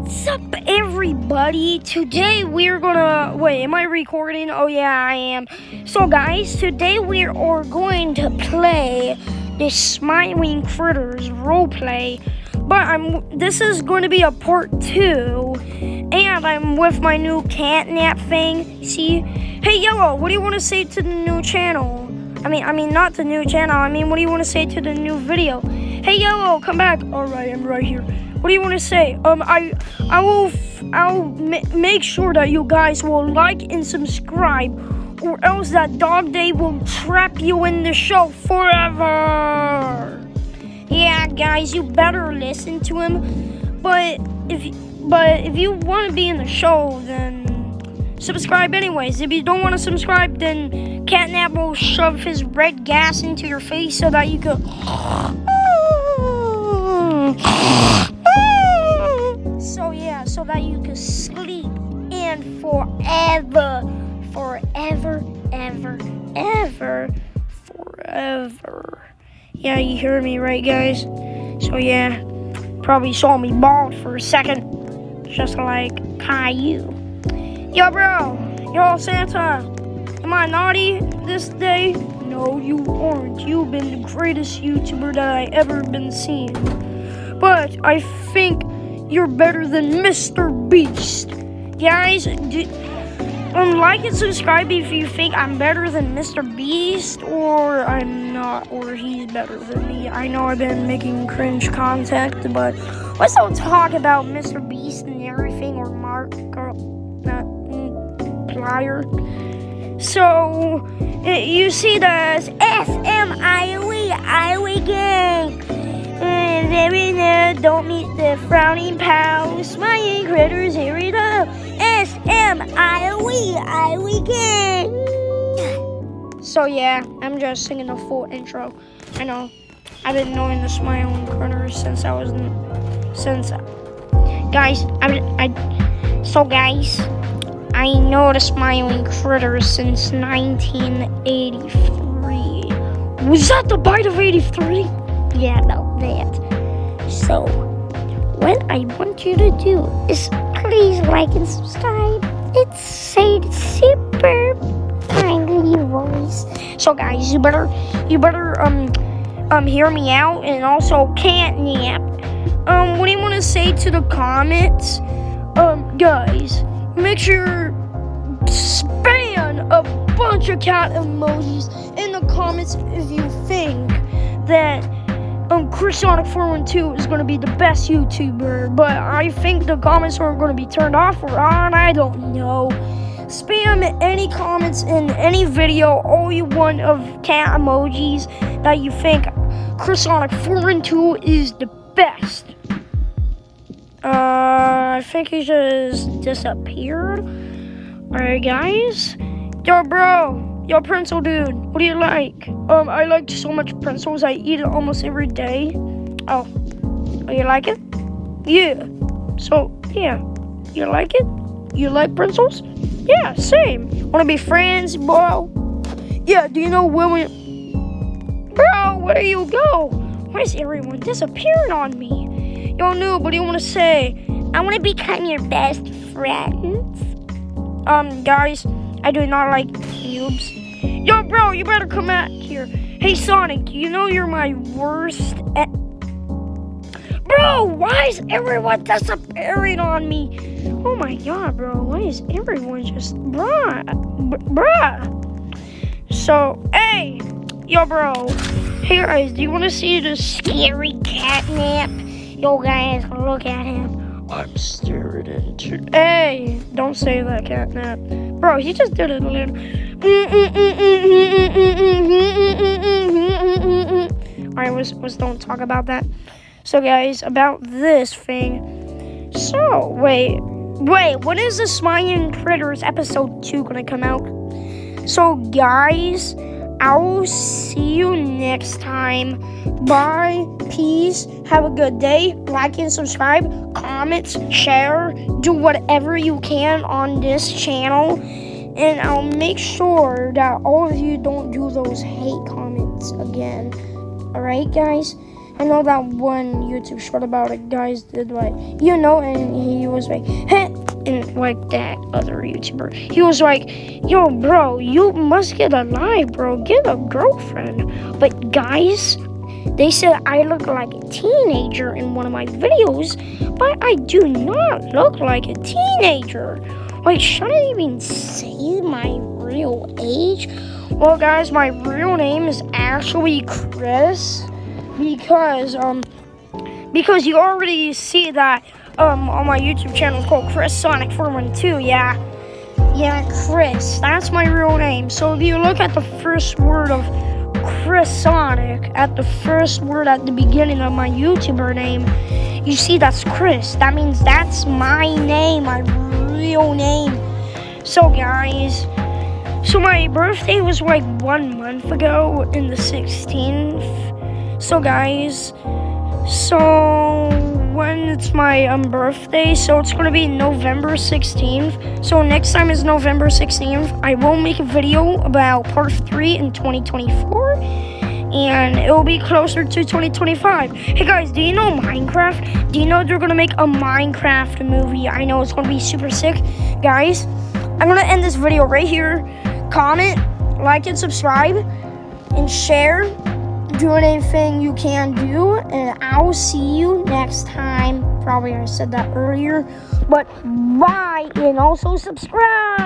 What's up, everybody? Today we're gonna. Wait, am I recording? Oh, yeah, I am. So, guys, today we are going to play the Smiling Critters roleplay. But I'm. This is going to be a part two, and I'm with my new catnap thing. See? Hey, Yellow, what do you want to say to the new channel? I mean, I mean, not the new channel. I mean, what do you want to say to the new video? Hey, Yellow, come back. All right, I'm right here. What do you want to say? Um, I, I will, I'll ma make sure that you guys will like and subscribe, or else that dog day will trap you in the show forever. Yeah, guys, you better listen to him. But if, but if you want to be in the show, then subscribe anyways. If you don't want to subscribe, then Catnap will shove his red gas into your face so that you could. That you can sleep and forever, forever, ever, ever, forever. Yeah, you hear me right, guys? So yeah, probably saw me bald for a second, just like Caillou. Yo, bro, yo, Santa, am I naughty this day? No, you aren't. You've been the greatest YouTuber that I ever been seen. But I think you're better than Mr. Beast. Guys, do, um, like and subscribe if you think I'm better than Mr. Beast or I'm not, or he's better than me. I know I've been making cringe content, but let's don't talk about Mr. Beast and everything or Mark or not Plier. So, you see the S-M-I-O-E, I-O-E gang. Very near, don't meet the frowning pals. Smiling critters, here we go. S M I we. So yeah, I'm just singing the full intro. I know. I've been knowing the smiling critters since I was in, since guys. I I so guys. I know the smiling critters since 1983. Was that the bite of 83? Yeah, about that. So, what I want you to do is please like and subscribe. It's Sade super friendly voice. So, guys, you better, you better um, um, hear me out, and also catnap. Um, what do you want to say to the comments? Um, guys, make sure spam a bunch of cat emojis in the comments if you think that um, Chris Sonic 412 is going to be the best YouTuber, but I think the comments are going to be turned off or on. I don't know. Spam any comments in any video, all you want of cat emojis that you think Chris Sonic 412 is the best. Uh, I think he just disappeared. Alright, guys. Yo, bro. Yo, Prince dude, what do you like? Um, I like so much pretzels. I eat it almost every day. Oh, oh, you like it? Yeah. So, yeah, you like it? You like pretzels? Yeah, same. Wanna be friends, bro? Yeah, do you know William? Bro, where do you go? Why is everyone disappearing on me? Yo, noob, what do you want to say? I want to become your best friends. Um, guys, I do not like cubes. Yo, bro, you better come back here. Hey, Sonic, you know you're my worst. Bro, why is everyone disappearing on me? Oh my god, bro, why is everyone just... Bruh, bruh. So, hey, yo, bro. Hey, guys, do you want to see the scary catnap? Yo, guys, look at him. I'm staring into. Hey, don't say that, catnap. Bro, he just did it. Alright, let's don't talk about that. So, guys, about this thing. So, wait. Wait, when is the Smiling Critters episode 2 gonna come out? So, guys, I will see you next time. Bye. Peace. Have a good day. Like and subscribe. Comments. Share. Do whatever you can on this channel. And I'll make sure that all of you don't do those hate comments again. Alright, guys? I know that one YouTube short about it, guys did like, you know, and he was like, hey, and like that other YouTuber, he was like, yo, bro, you must get a life, bro, get a girlfriend. But guys, they said I look like a teenager in one of my videos, but I do not look like a teenager. Wait, should I even say my real age? Well, guys, my real name is actually Chris because um because you already see that um on my YouTube channel called Chris Sonic 412. Yeah, yeah, Chris. That's my real name. So if you look at the first word of Chris Sonic at the first word at the beginning of my YouTuber name, you see that's Chris. That means that's my name, my real name. So guys, so my birthday was like one month ago in the 16th. So guys, so it's my um, birthday, so it's gonna be November 16th. So next time is November 16th. I will make a video about part three in 2024 and it will be closer to 2025. Hey guys, do you know Minecraft? Do you know they're gonna make a Minecraft movie? I know it's gonna be super sick. Guys, I'm gonna end this video right here. Comment, like, and subscribe, and share. Do anything you can do, and I'll see you next time. Probably I said that earlier, but bye, and also subscribe.